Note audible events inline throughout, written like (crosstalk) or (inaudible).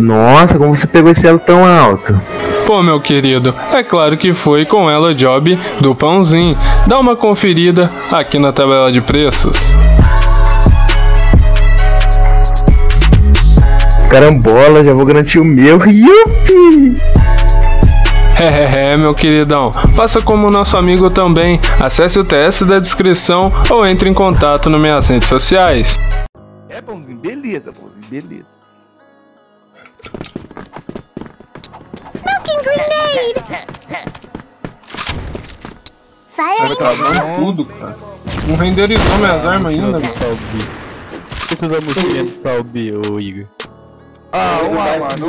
Nossa, como você pegou esse elo tão alto? Pô, meu querido, é claro que foi com ela job do pãozinho. Dá uma conferida aqui na tabela de preços. Carambola, já vou garantir o meu. Yupi! É, meu queridão, faça como nosso amigo também. Acesse o TS da descrição ou entre em contato nas minhas redes sociais. É, pãozinho, beleza, pãozinho, beleza. Smoking grenade! Fire in the hole! Tudo, cara. Não renderizou minhas armas ainda, você usa mochilinha de salve, ô Igor? Ah, um ar, mano,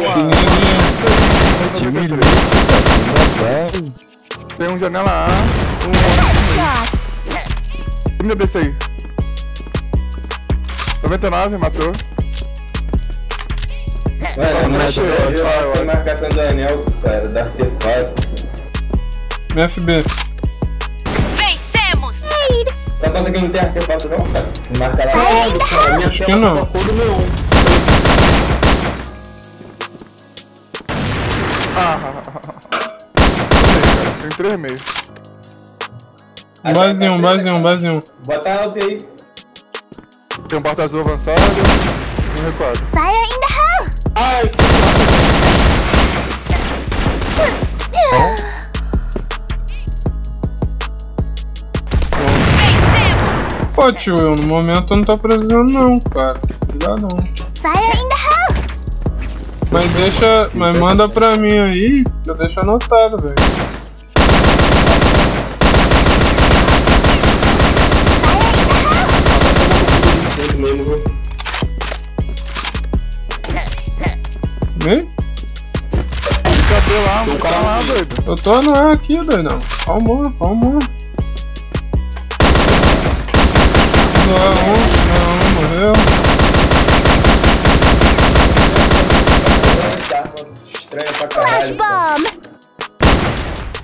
um milho. Tem um janela A, um Shot! Termina desse aí. 99, matou. Mano, mas eu vai. marcação do anel, cara, da artefato. FB. Vencemos! Só conta que não tem artefato não, cara. Marca lá. Fire in the hole! Acho que não. Ah, tem três meios. Base 1, base 1, base 1. Bota a up aí. Tem um porta azul avançado e um recuado. Fire in the hole! Ai, Vencemos! Pô, tio, eu no momento não tô precisando não, cara. Cuidado não. Fire in the! Mas deixa. Mas manda pra mim aí, que eu deixo anotado, velho. Vem? Cadê lá? Não tá lá, doido. Eu tô no ar aqui, doidão. Calma, calma.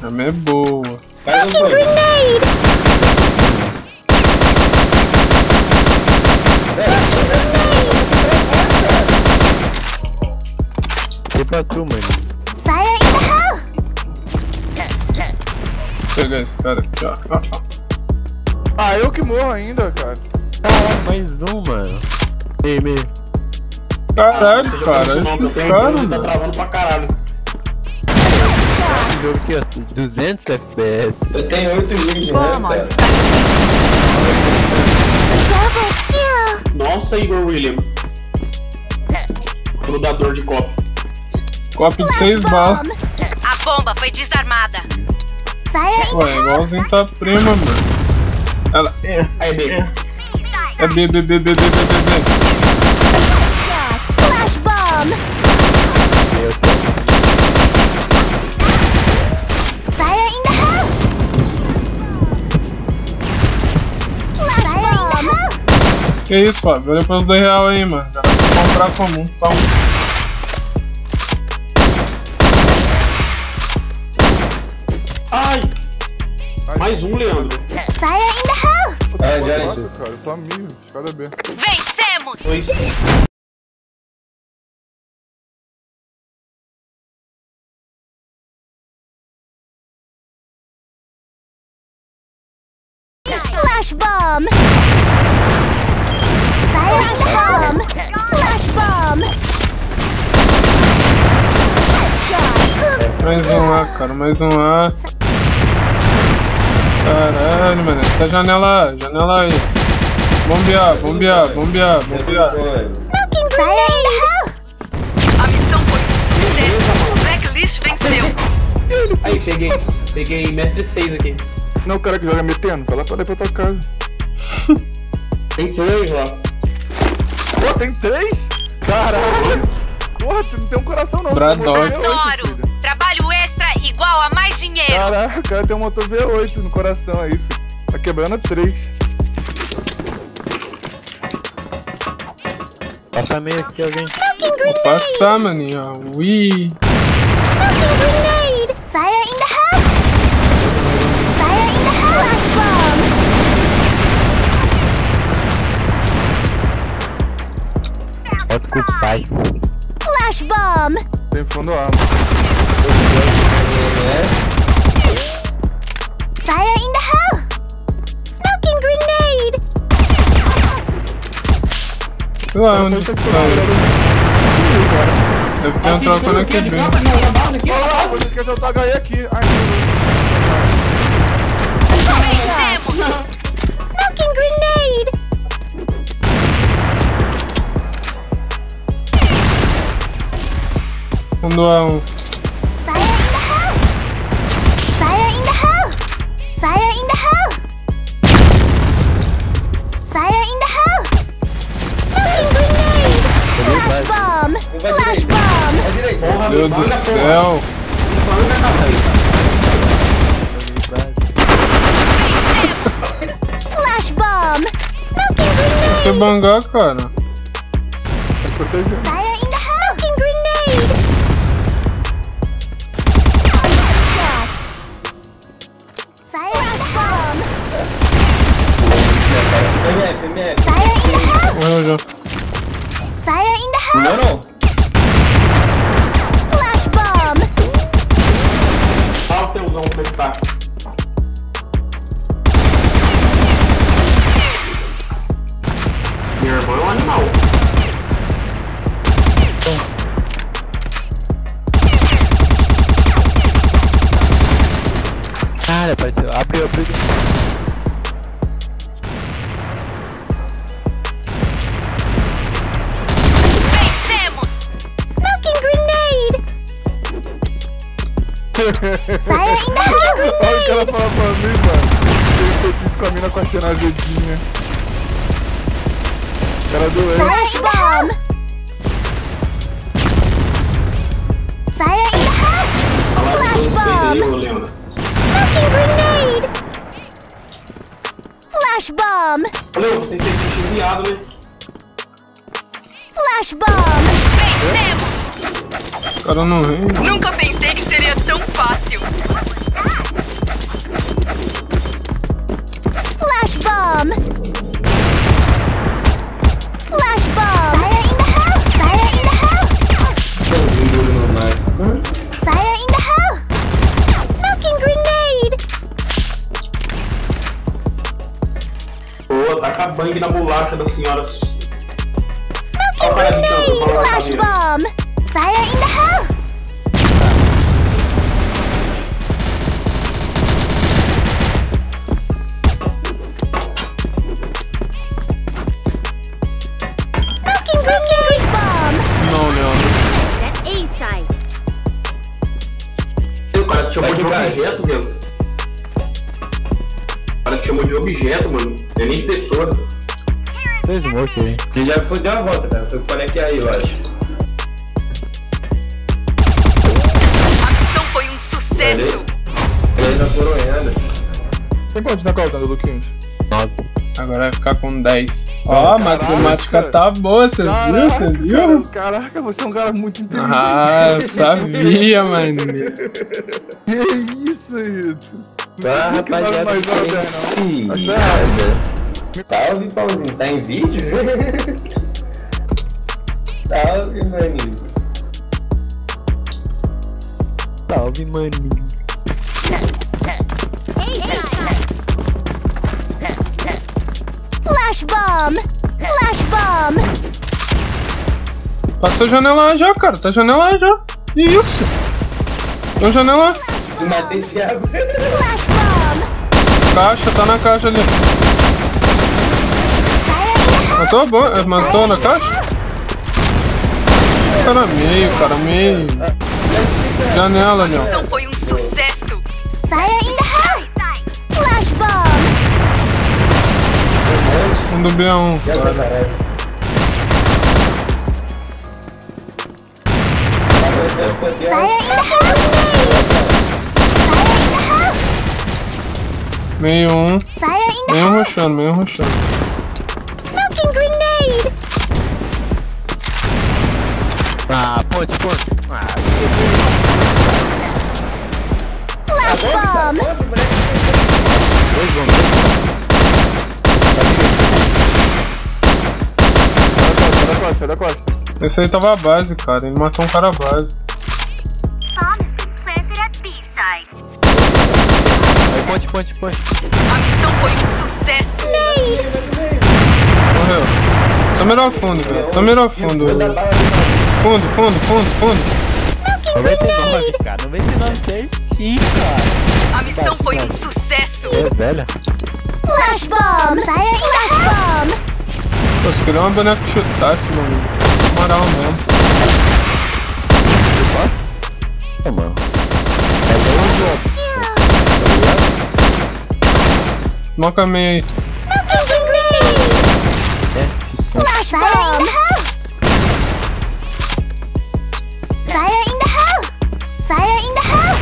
Bomb! A minha é boa. Faz um Smoking dois. grenade! Pra tu, mano. Fire in the hole! Vou pegar esse cara aqui, ó. Ah, eu que morro ainda, cara. Caralho, mais um, mano. Ei, meio. Caralho, cara, esses caras, Tá travando pra caralho. Jogo aqui, ó. 200 FPS. Eu tenho 8 gigas, né, cara? Double kill! Nossa, Igor William. Grudador de copo. Copo de Flash 6 balas. A bomba foi desarmada. Ué, igualzinho tá prima, mano. Ela. É, Aí, B. é B, B, B, B, B, B, B, B. Flash bomb! Que isso, Fábio? Olha pros dois real aí, mano. Já vai comprar comum. Tá um. Ai! Mais um, Leandro. Fire in the hole! Ah, já Nossa, cara, eu tô amigo. Escada B. Vencemos! Dois. Flash bomb! Bomb! Flash bomb! Headshot! Mais um lá, cara. Mais um lá. Caralho, mano. Essa janela. Janela aí. Bombear, bombear, bombear, bombear. Smoking! A missão foi um sucesso. O Blacklist venceu. Aí, peguei. Peguei mestre 6 aqui. Não, o cara que joga metendo, vai lá pra, pra tua casa. Tem três lá. Pô, tem três? Caralho! Porra, tu não tem um coração não. V8, Adoro! filho. Trabalho extra igual a mais dinheiro. Caraca, o cara tem um motor V8 no coração aí, filho. Tá quebrando três. Passa meio aqui alguém. Vou passar, maninho. Ui. O pai. Flash bomb. Tem fundo A. Fire in the hole. Smoking grenade. Lá onde tá. Deve ter um trocando aqui bem. Olha lá, vou esquecer o THE aqui. Ai, Vencemos! Fundo A um. Fire in the hole. Fire in the hole. Fire in the hole. Fire in the hole. Smoking grenade. Flash bomb. Flash bomb. Vai direito. Porra, Deus do céu. Flash bomb. Smoking grenade. Que bangar, cara. Fire the hole. Morreu já. Fire in the hole. Não, não. Fire in the hole. Olha o cara fala pra mim, mano. Ele fez com a mina com a cena azedinha. Cara doente. Flash bomb. Fire in the hole. Flash bomb. Smoking grenade. Flash bomb. Tem que ter né? Flash bomb. Vencemos! O cara não ri. Nunca pensei que tão fácil. Flash bomb. Flash bomb. Fire in the hole. Fire in the hole. Fire in the hole. Smoking grenade. Pô, taca bang na bolacha da senhora. Vai de que vai. objeto, Diego. O cara te chamou de objeto, mano. Não é nem pessoa. Dois mortos aí. Você já foi deu a volta, cara. Foi é que é aí, eu acho. A missão foi um sucesso! Três na coronhada. Tem quantos na calda, Luquinhos? Nove. Agora vai ficar com 10. Ó, a matemática tá boa, você viu? Você viu? cara, caraca, você é um cara muito inteligente. Ah, sabia, (laughs) mano. Que isso, isso? Ah, rapaziada, mais nada. Salve, pauzinho. Tá em vídeo? (laughs) Salve, maninho. Salve, maninho. Flash bomb. Flash bomb. Passou janela A já, cara. Tá janela já. Isso. Tá janela A. Matei esse bomb. Caixa, tá na caixa ali. Matou, bom. eh, Matou na caixa? Cara, meio, cara, meio. Janela ali, A ó. missão foi um sucesso! Fire in the hole. Flash bomb. Fundo B1. Já tá caralho. Passou até os Fire in the hole. Meio um. Meio hole. rushando, meio rushando. Smoking grenade. Ah, ponte, ponte. Ah, Flash bomb. dois bombeiros. Da costa, da costa, da costa. Esse aí tava a base, cara. Ele matou um cara a base. Ponte, ponte, ponte. A missão foi um sucesso. Morreu. Só melhor fundo, velho. Só melhor fundo. Fundo, fundo, fundo, fundo. 99, cara. 99 certinho, cara. A missão foi um sucesso. É velha. Flash bomb. Fire flash bomb. Pô, se queria uma boneca que chutasse, mano. Moral mesmo. É, mano. Moca meio aí. Smoking. É, que som. Flash bomb. Fire in the hole. Fire in the hole.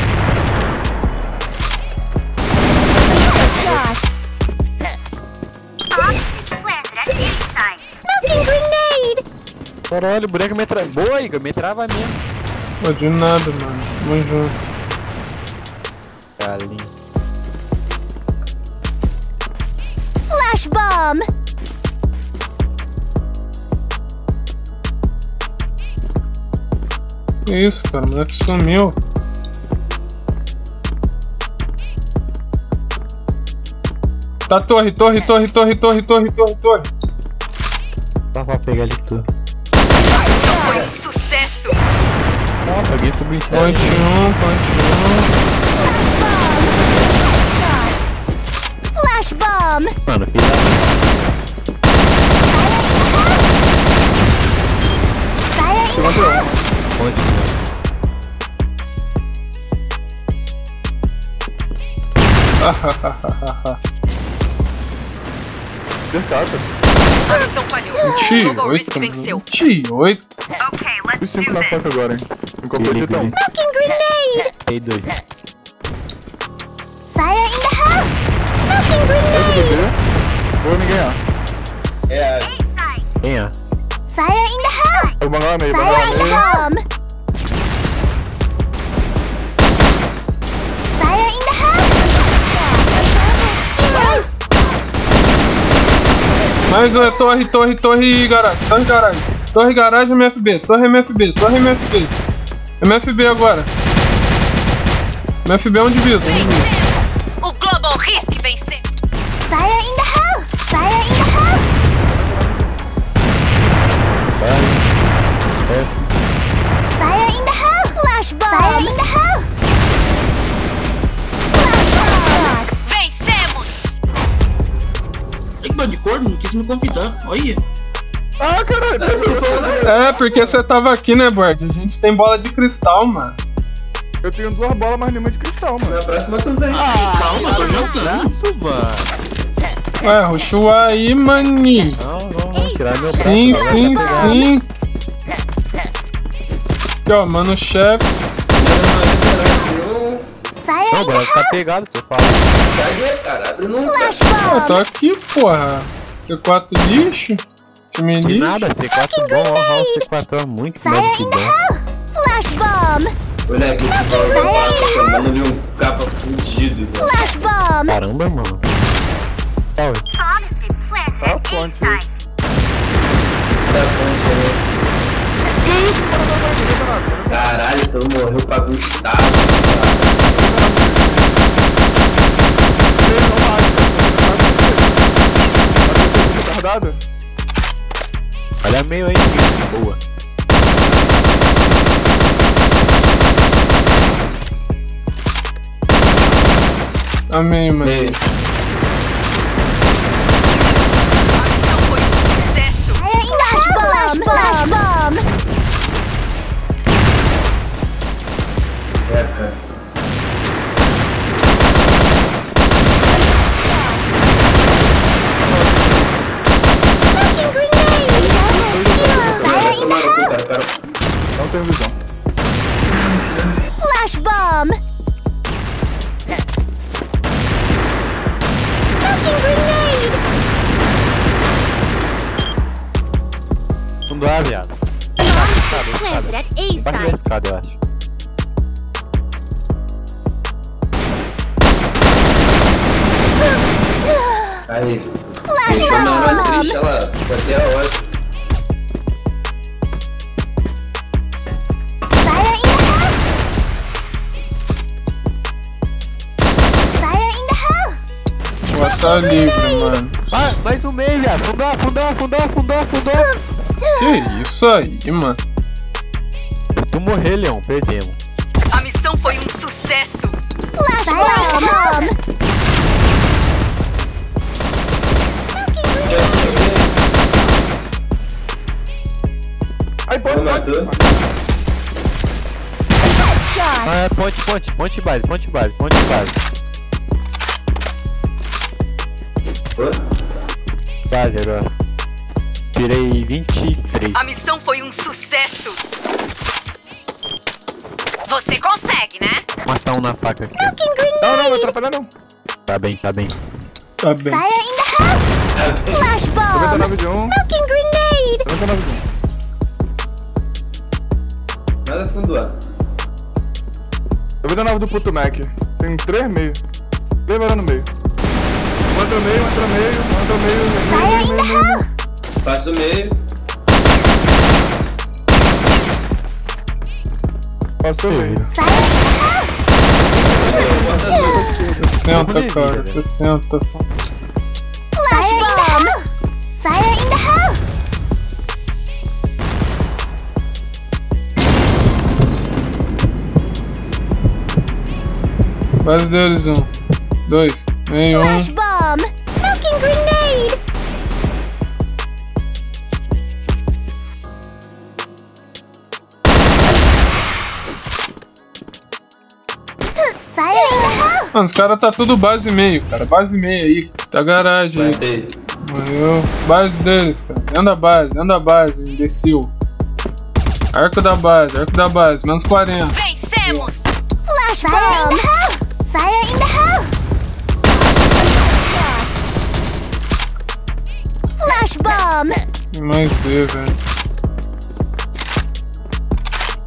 Planted at A site. Smoking grenade. Caralho, o boneco me trava. Boa, Igor, me trava mesmo. Pô, de nada, mano. Tamo junto. Galinha. Bomb. Que isso, cara? O moleque sumiu. Tá torre, torre, torre, torre, torre, torre, torre, torre. Dá pra pegar ali tudo. A missão foi um sucesso. Nossa, alguém subiu em cima. Mano, filha da ponte. né? Acertado. A missão falhou. Global Risk 28, venceu. 28. Okay, let's Os 5 na faca agora, hein? Então. ele. Smoking grenade. Aí, dois. Ninguém A. É Quem é? Fire in the meio, Fire in the home. Fire in the hole. Mais um é torre, torre, torre garagem. Torre, garagem. Torre, garagem, MFB. Torre, MFB. Torre, MFB. MFB agora. MFB é um indivíduo. O Global Risk. Fire in the hole. Fire in the hole. Fire in the hole. Flash bomb. Fire in the hole. Flash bomb. Vencemos. Ai, que bando de corno, não quis me convidar. Olha. Ah, caralho. tá vendo? É, porque você tava aqui, né, Bart? A gente tem bola de cristal, mano. Eu tenho duas bolas, mas nenhuma de cristal, mano. na próxima tu vem. Ah, calma, tô jantando. Braço, mano. Ué, rushua aí, maninho. Não, não, não. Tirar meu braço. Sim, não, sim, sim. Aqui, ó, mano, chefs. Não, ficar hole. pegado, tô falando. Cadê, cara? Abre nunca. Flash Eu tô aqui, porra. C4 lixo. Time lixo. nada, C4 bom, ó, o C4 é muito do que in the bom. Flash bomb. Moleque, esse valor passa chamando de um capa fudido, velho. Flash bomb. Caramba, mano. Planted Tá fonte. ponte ali. Caralho, tu morreu pra Gustavo. Retardado? Olha meio aí, boa. Amém, mano. Aí, deixou minha mãe triste, ela ficou até a hora. Tá livre, mano. Ah, mais um meio, já. Afundou, fundou, fundou, fundou, fundou. Que isso aí, mano. Tu morrer, Leão. Perdemos. A missão foi um sucesso. Flash, flash, home. Matou. Ah, é ponte, ponte, ponte base, ponte base, ponte base. Base agora. Tirei 23. A missão foi um sucesso. Você consegue, né? Matar um na faca aqui. Smoking Não, não, não atrapalhar não. Tá bem, tá bem. Tá bem. Fire in the bomb! 99 de 1. Smoking grenade! 99 de 1. Nada fundo A. 99 do puto Mac. Tem 3 meio. 3 varando no meio. Entra meio, entra meio, entra meio, meio, Fire meio, in meio, the meio, meio. hole! Passo o meio. Passou meio. Porta azul. 60, cara. 60. Base deles, um. Dois. Meio Flash um. bomb! Smoking grenade! Mano, os caras tá tudo base e meio, cara. Base e meio aí. Tá garagem aí. Morreu. Base deles, cara. Dentro da base, dentro da base, imbecil. Arco da base, arco da base, menos 40. Vencemos! Flash bomb! Mais B, velho.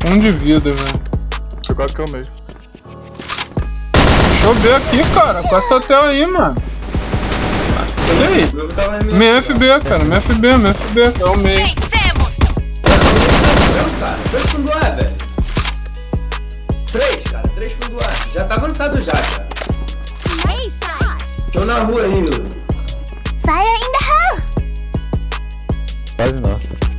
Um de vida, velho. Foi quase que eu mesmo. Deixa eu ver aqui, cara. Costa hotel aí, mano. Olha aí. O jogo tava em Minha FB, cara. Minha FB, minha FB. É o meio. Vencemos! Cara. Três fundo A, velho. Três, cara. Três fundo A. Já tá avançado já, cara. Shot! Tô na rua ainda. Fire in the hole! Quase nossa.